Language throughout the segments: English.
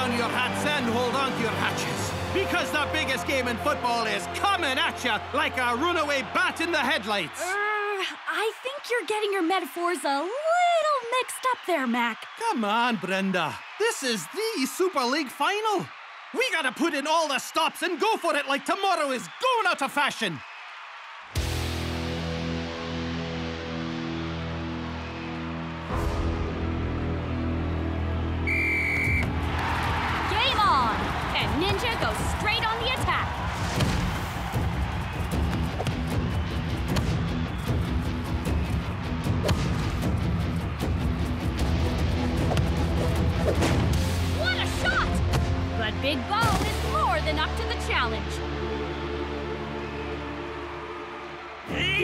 down your hats and hold on to your hatches. Because the biggest game in football is coming at you like a runaway bat in the headlights. Uh, I think you're getting your metaphors a little mixed up there, Mac. Come on, Brenda. This is the Super League final. We gotta put in all the stops and go for it like tomorrow is going out of fashion.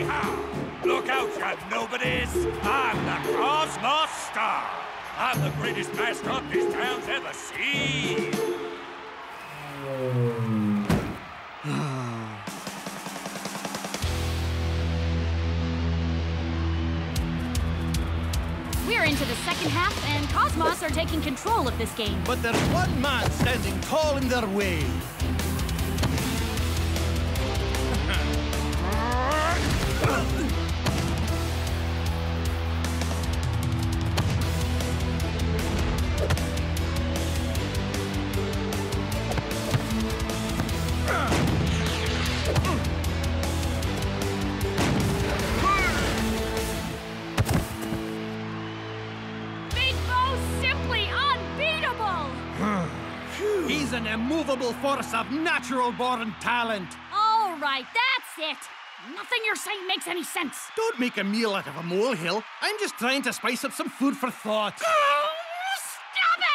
Yeehaw! Look out, you nobodies! I'm the Cosmos Star! I'm the greatest mascot this town's ever seen! We're into the second half, and Cosmos are taking control of this game. But there's one man standing tall in their way. An immovable force of natural born talent. All right, that's it. Nothing you're saying makes any sense. Don't make a meal out of a molehill. I'm just trying to spice up some food for thought. Stop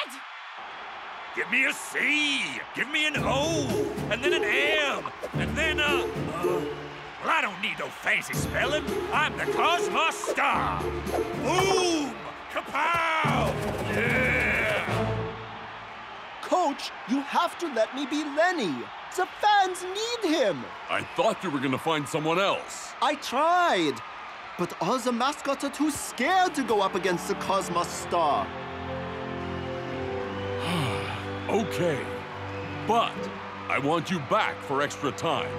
it! Give me a C! Give me an O! And then an M! And then a... Uh, well, I don't need no fancy spelling. I'm the Cosmos Star! Boom! Kapow! Coach, you have to let me be Lenny. The fans need him. I thought you were gonna find someone else. I tried. But all the mascots are too scared to go up against the Cosmos Star. Okay. But I want you back for extra time.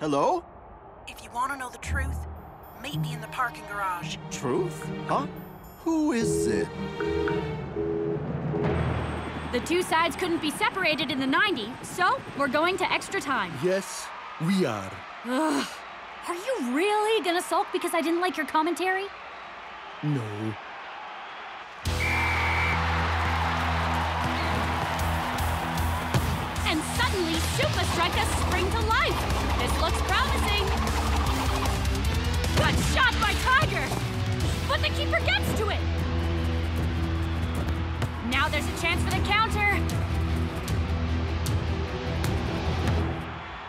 Hello? The truth, meet me in the parking garage. Truth? Huh? Who is it? The two sides couldn't be separated in the 90, so we're going to extra time. Yes, we are. Ugh. Are you really gonna sulk because I didn't like your commentary? No. And suddenly, Supa Strikas spring to life. This looks promising. Good shot by Tiger! But the keeper gets to it. Now there's a chance for the counter.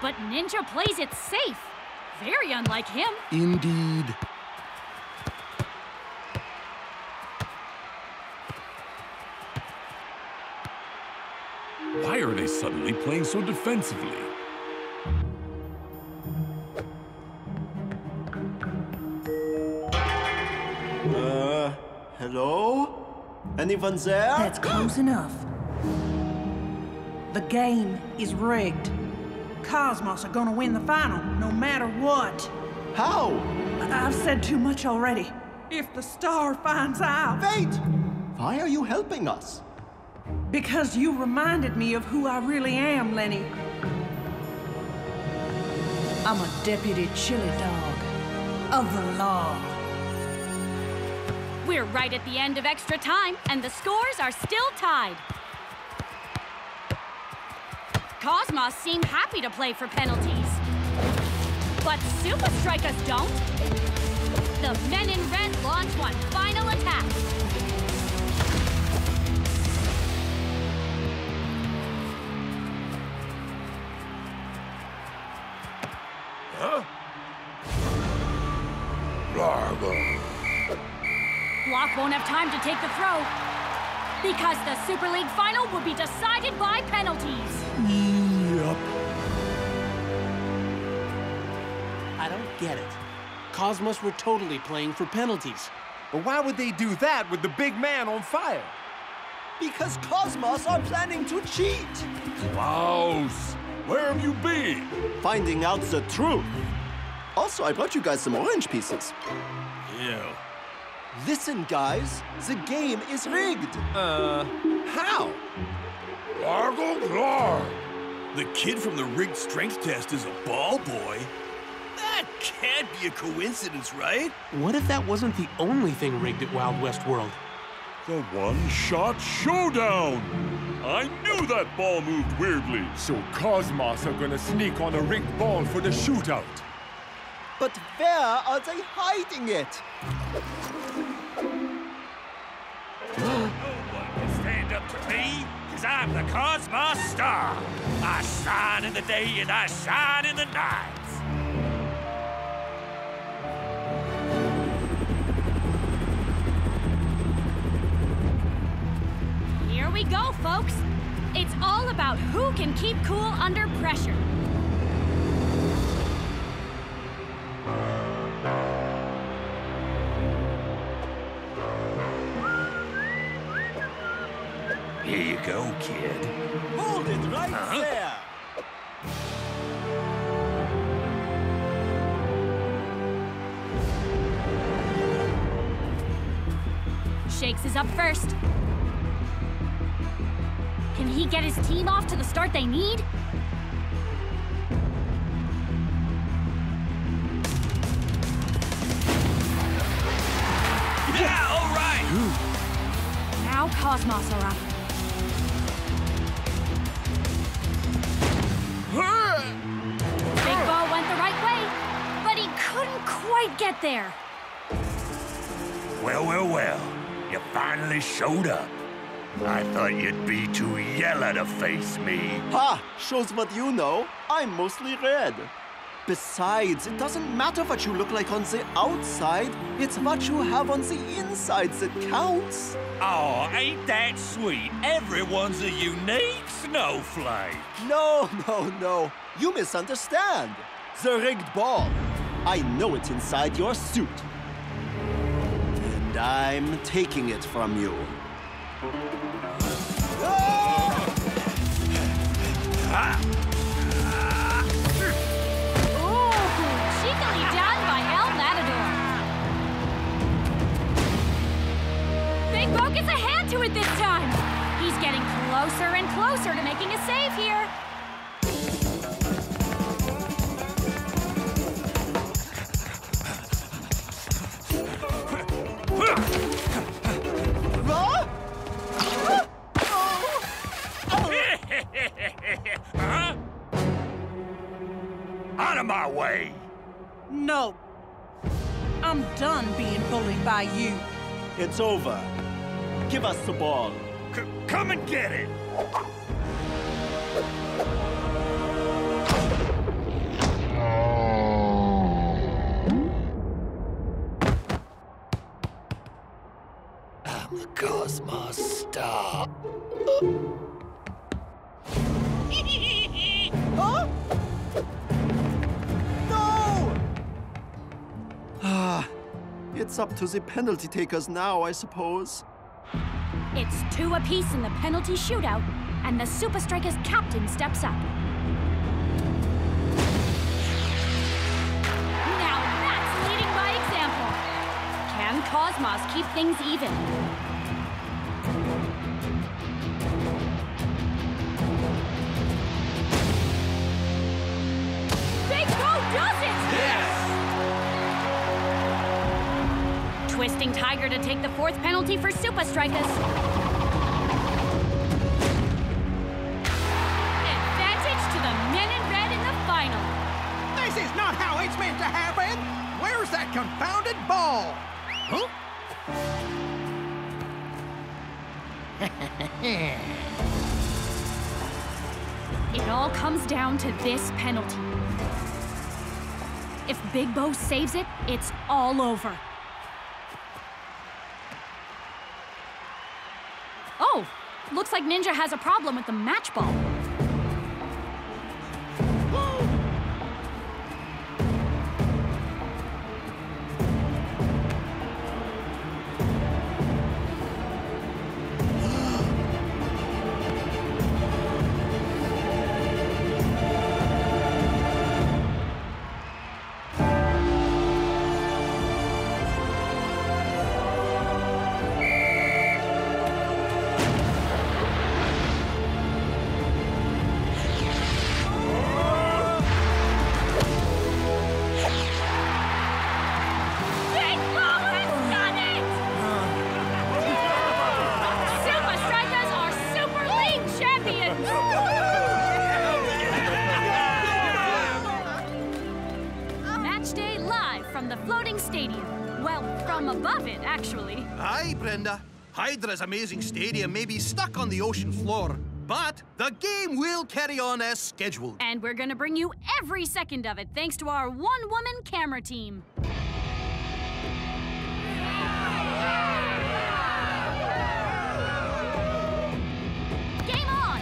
But Ninja plays it safe. Very unlike him. Indeed. Why are they suddenly playing so defensively? Anyone there? That's close enough. The game is rigged. Cosmos are gonna win the final, no matter what. How? I've said too much already. If the star finds out. Wait! Why are you helping us? Because you reminded me of who I really am, Lenny. I'm a deputy chili dog of the law. We're right at the end of extra time, and the scores are still tied. Cosmos seem happy to play for penalties. But Supa Strikas don't. The men in red launch one final attack. Huh? Largo. Block won't have time to take the throw. Because the Super League final will be decided by penalties. Yep. I don't get it. Cosmos were totally playing for penalties. But why would they do that with the big man on fire? Because Cosmos are planning to cheat. Klaus, where have you been? Finding out the truth. Also, I brought you guys some orange pieces. Ew. Listen, guys, the game is rigged. Uh, how? Largo Clark. The kid from the rigged strength test is a ball boy? That can't be a coincidence, right? What if that wasn't the only thing rigged at Wild West World? The one-shot showdown. I knew that ball moved weirdly. So Cosmos are gonna sneak on a rigged ball for the shootout. But where are they hiding it? Me, because I'm the Cosmos Star. I shine in the day and I shine in the night. Here we go, folks. It's all about who can keep cool under pressure. Here you go, kid. Hold it right Huh? there. Shakes is up first. Can he get his team off to the start they need? Yeah, all right. Now Cosmos are up. Get there. Well, well, well. You finally showed up. I thought you'd be too yellow to face me. Ha! Shows what you know. I'm mostly red. Besides, it doesn't matter what you look like on the outside. It's what you have on the inside that counts. Oh, ain't that sweet? Everyone's a unique snowflake. No, no, no. You misunderstand. The rigged ball. I know it's inside your suit. And I'm taking it from you. Bo gets a hand to it this time. He's getting closer and closer to making a save here. It's over. Give us the ball. C- come and get it. It's up to the penalty takers now, I suppose. It's two apiece in the penalty shootout, and the Supa Strikas captain steps up. Now that's leading by example. Can Cosmos keep things even? Twisting Tiger to take the fourth penalty for Supa Strikas. Advantage to the men in red in the final. This is not how it's meant to happen! Where's that confounded ball? Huh? It all comes down to this penalty. If Big Bo saves it, it's all over. Looks like Ninja has a problem with the match ball. Hydra's amazing stadium may be stuck on the ocean floor, but the game will carry on as scheduled. And we're gonna bring you every second of it thanks to our one woman camera team. Game on!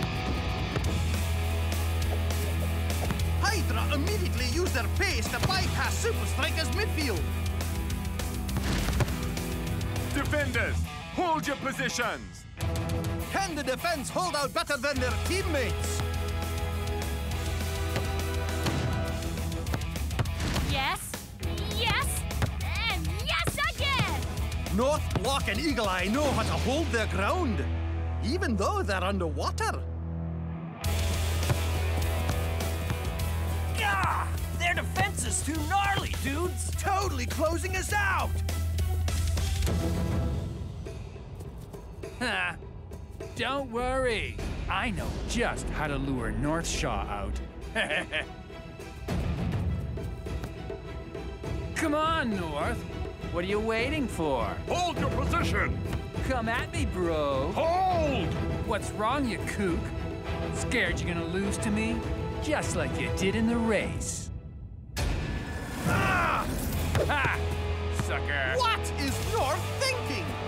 Hydra immediately use their pace to bypass Supa Strikas' midfield. Defenders, hold your positions. Can the defense hold out better than their teammates? Yes, yes, and yes again! North Block and Eagle Eye know how to hold their ground, even though they're underwater. Gah! Their defense is too gnarly, dudes! Totally closing us out! Ha! Don't worry. I know just how to lure North Shaw out. Come on, North. What are you waiting for? Hold your position! Come at me, bro. Hold! What's wrong, you kook? Scared you're gonna lose to me? Just like you did in the race. Ah! Ha! Sucker! What is North?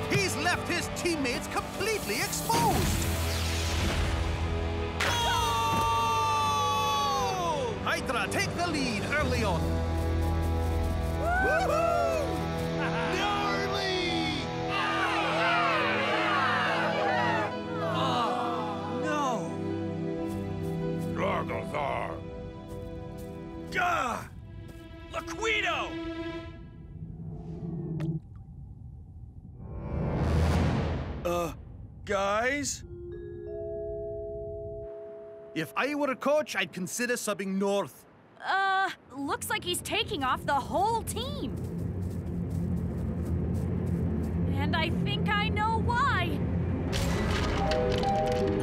He's left his teammates completely exposed. Oh! Hydra take the lead early on. Woohoo! Gnarly! No! Gargazar! Gah! Liquido! Uh, guys? If I were a coach, I'd consider subbing North. Uh, looks like he's taking off the whole team. And I think I know why.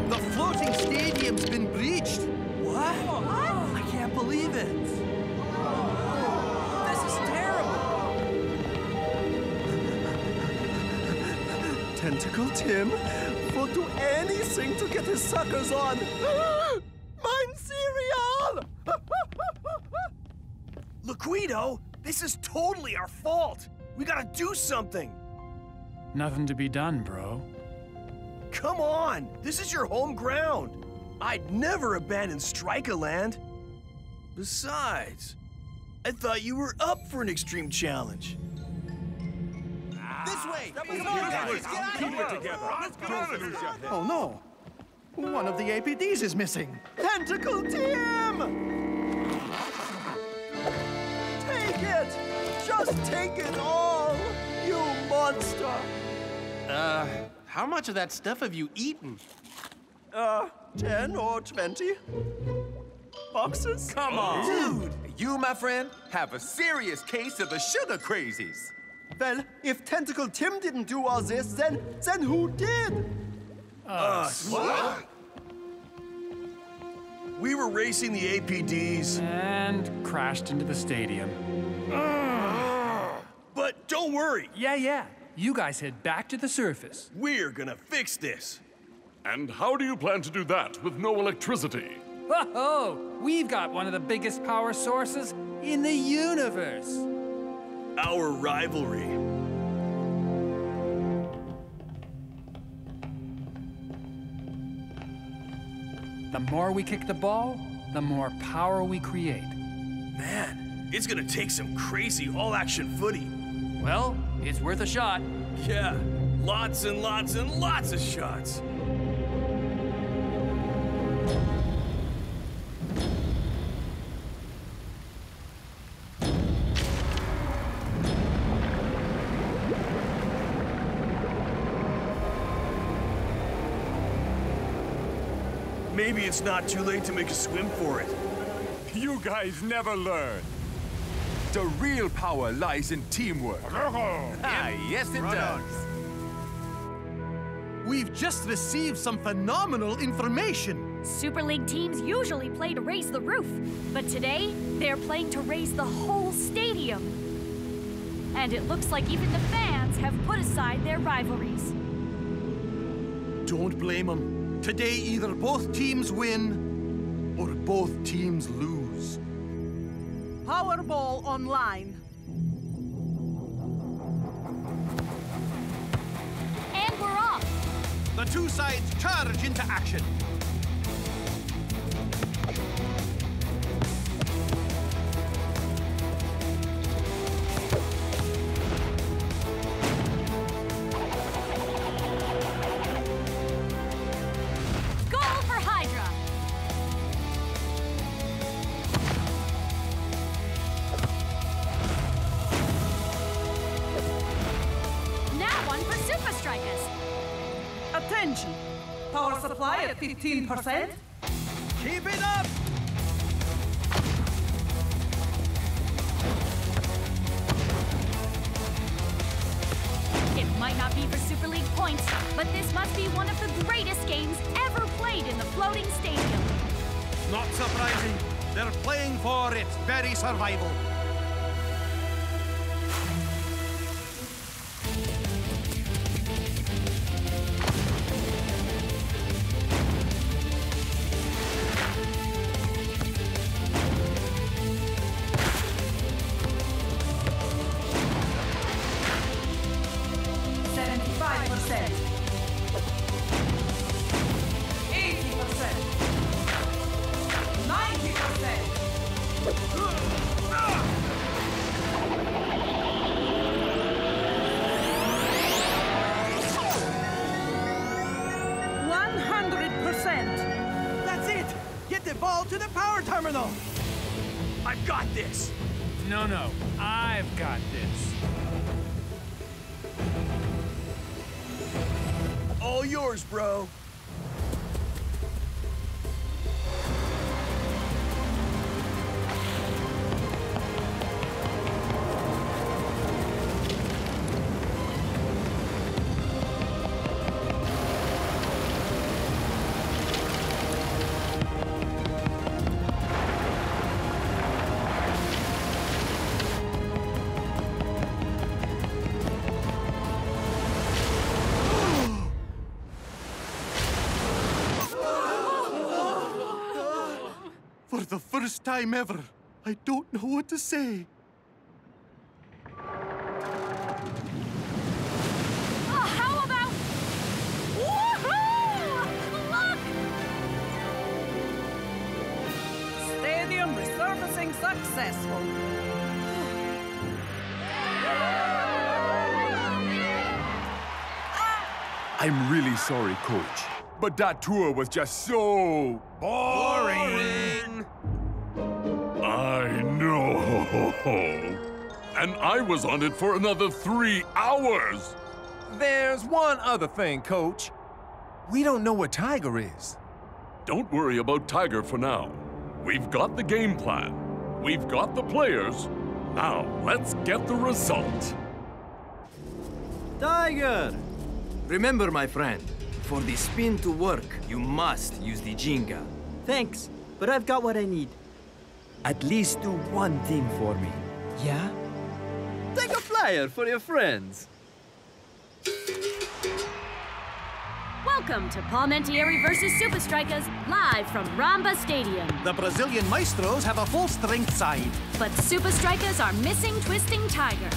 The floating stadium's been breached. What? I can't believe it. Tentacle Tim will do anything to get his suckers on. Mine cereal! Liquido, this is totally our fault. We gotta do something. Nothing to be done, bro. Come on, this is your home ground. I'd never abandon Striker Land. Besides, I thought you were up for an extreme challenge. This way! Keep it together. Don't lose your head. Oh no! One of the APDs is missing. Tentacle Tim! Take it! Just take it all, you monster! Uh, how much of that stuff have you eaten? Uh, 10 or 20 boxes? Come on. Dude, you, my friend, have a serious case of the sugar crazies. Well, if Tentacle Tim didn't do all this, then then who did? Us. What? We were racing the APDs. And crashed into the stadium. But don't worry, Yeah, yeah. You guys head back to the surface. we're gonna fix this. And how do you plan to do that with no electricity? Whoa! We've got one of the biggest power sources in the universe. Our rivalry. The more we kick the ball, the more power we create. Man, it's gonna take some crazy all-action footy. Well, it's worth a shot. Yeah, lots and lots and lots of shots. Maybe it's not too late to make a swim for it. You guys never learn. The real power lies in teamwork. ah, yes, it does. We've just received some phenomenal information. Super League teams usually play to raise the roof, but today they're playing to raise the whole stadium. And it looks like even the fans have put aside their rivalries. Don't blame them. Today, either both teams win or both teams lose. Powerball online. And we're off. The two sides charge into action. 15%. Keep it up! It might not be for Super League points, but this must be one of the greatest games ever played in the floating stadium. Not surprising. They're playing for its very survival. Ball to the power terminal! I've got this! No, no, I've got this. All yours, bro. The first time ever, I don't know what to say. Oh, how about... Woohoo! Look! Stadium resurfacing successful. I'm really sorry, coach. But that tour was just so Boring! I And I was on it for another three hours. There's one other thing, coach. We don't know what Tiger is. Don't worry about Tiger for now. We've got the game plan. We've got the players. Now, let's get the result. Tiger! Remember, my friend, for the spin to work, you must use the Ginga. Thanks, but I've got what I need. At least do one thing for me. Yeah? Take a flyer for your friends. Welcome to Palmentieri versus Supa Strikas, live from Ramba Stadium. The Brazilian Maestros have a full strength side. But Supa Strikas are missing Twisting Tiger.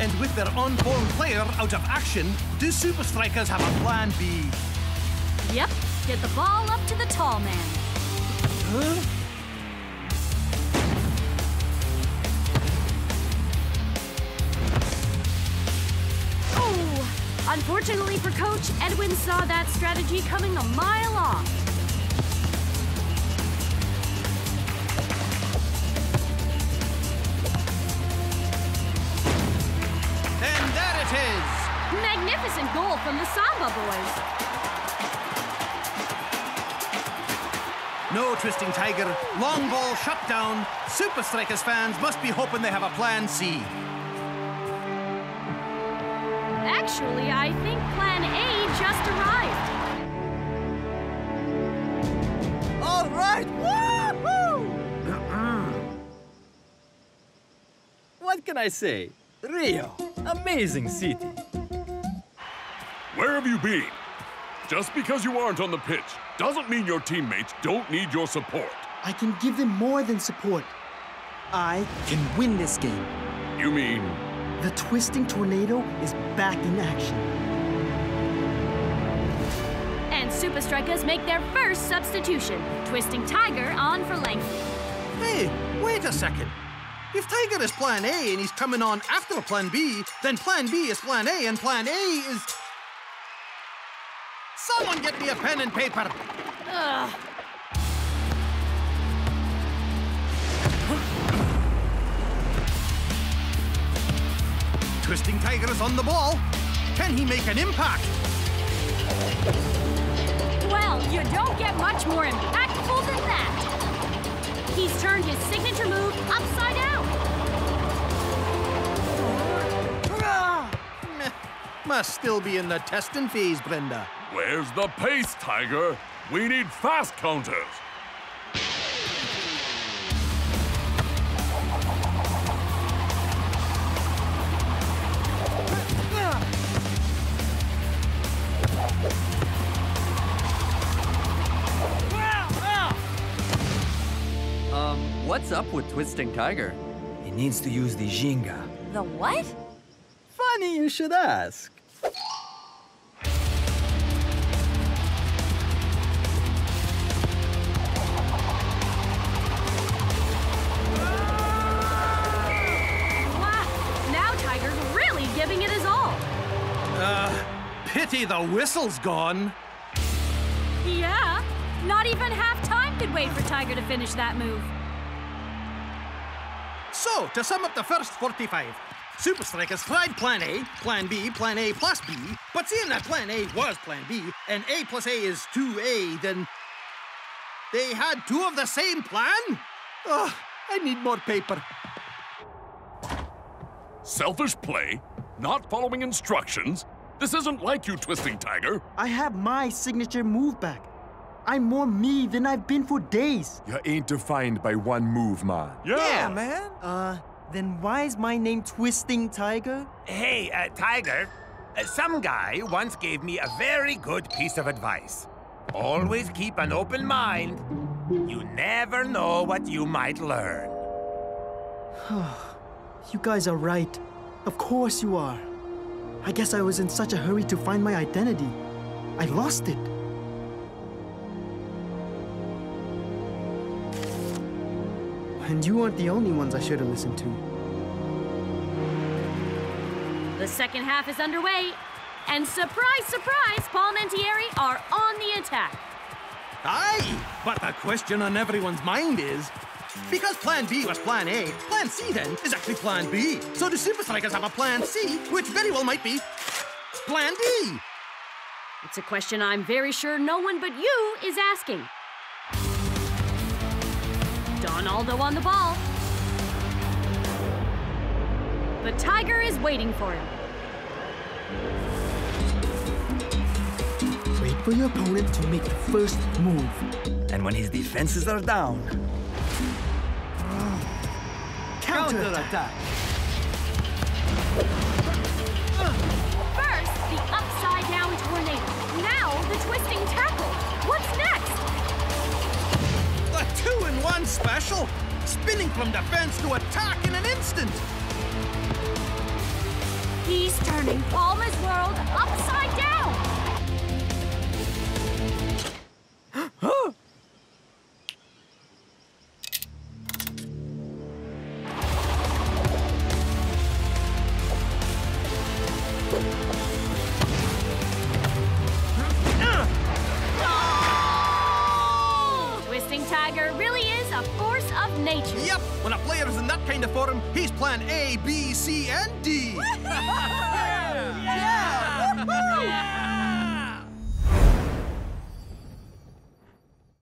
And with their on-form player out of action, do Supa Strikas have a plan B? Yep, get the ball up to the tall man. Huh? Oh! Unfortunately for Coach, Edwin saw that strategy coming a mile off. Magnificent goal from the Samba boys. No twisting tiger, long ball shut down. Supa Strikas fans must be hoping they have a plan C. Actually, I think Plan A just arrived. All right! Woohoo! what can I say? Rio, amazing city. Where have you been? Just because you aren't on the pitch doesn't mean your teammates don't need your support. I can give them more than support. I can win this game. You mean The twisting tornado is back in action. And Supa Strikas make their first substitution, twisting Tiger on for length. Hey, wait a second. If Tiger is plan A and he's coming on after plan B, then plan B is plan A and plan A is. Someone get me a pen and paper. Ugh. Twisting Tiger is on the ball. Can he make an impact? Well, you don't get much more impactful than that. He's turned his signature move upside down. Must still be in the testing phase, Brenda. Where's the pace, Tiger? We need fast counters. Um, what's up with Twisting Tiger? He needs to use the Ginga. The what? Funny you should ask. Pity the whistle's gone. Yeah, not even half time could wait for Tiger to finish that move. So, to sum up the first 45, Supa Strikas tried Plan A, Plan B, Plan A plus B, but seeing that Plan A was Plan B, and A plus A is 2A, then they had two of the same plan? Ugh, I need more paper. Selfish play? Not following instructions? This isn't like you, Twisting Tiger. I have my signature move back. I'm more me than I've been for days. You ain't defined by one move, man. Yeah, man. Uh, then why is my name Twisting Tiger? Hey, uh, Tiger, uh, some guy once gave me a very good piece of advice. Always keep an open mind. You never know what you might learn. you guys are right. Of course you are. I guess I was in such a hurry to find my identity. I lost it. And you aren't the only ones I should have listened to. The second half is underway, and surprise, surprise, Palmentieri are on the attack. Aye, but the question on everyone's mind is because Plan B was Plan A, Plan C then is actually Plan B. So the Supa Strikas have a Plan C, which very well might be Plan D? It's a question I'm very sure no one but you is asking. Donaldo on the ball. The Tiger is waiting for him. Wait for your opponent to make the first move. And when his defenses are down, Counter-attack. First, the upside down tornado. Now, the twisting tackle. What's next? A two-in-one special, spinning from defense to attack in an instant. He's turning Palma's world upside down.